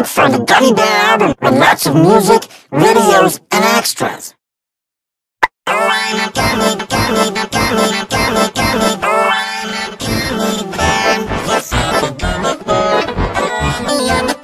look for the Gummy Bear album with lots of music, videos, and extras. I'm a gummy, gummy, gummy, gummy, gummy. Oh, gummy bear. Yes, I'm gummy I'm a gummy.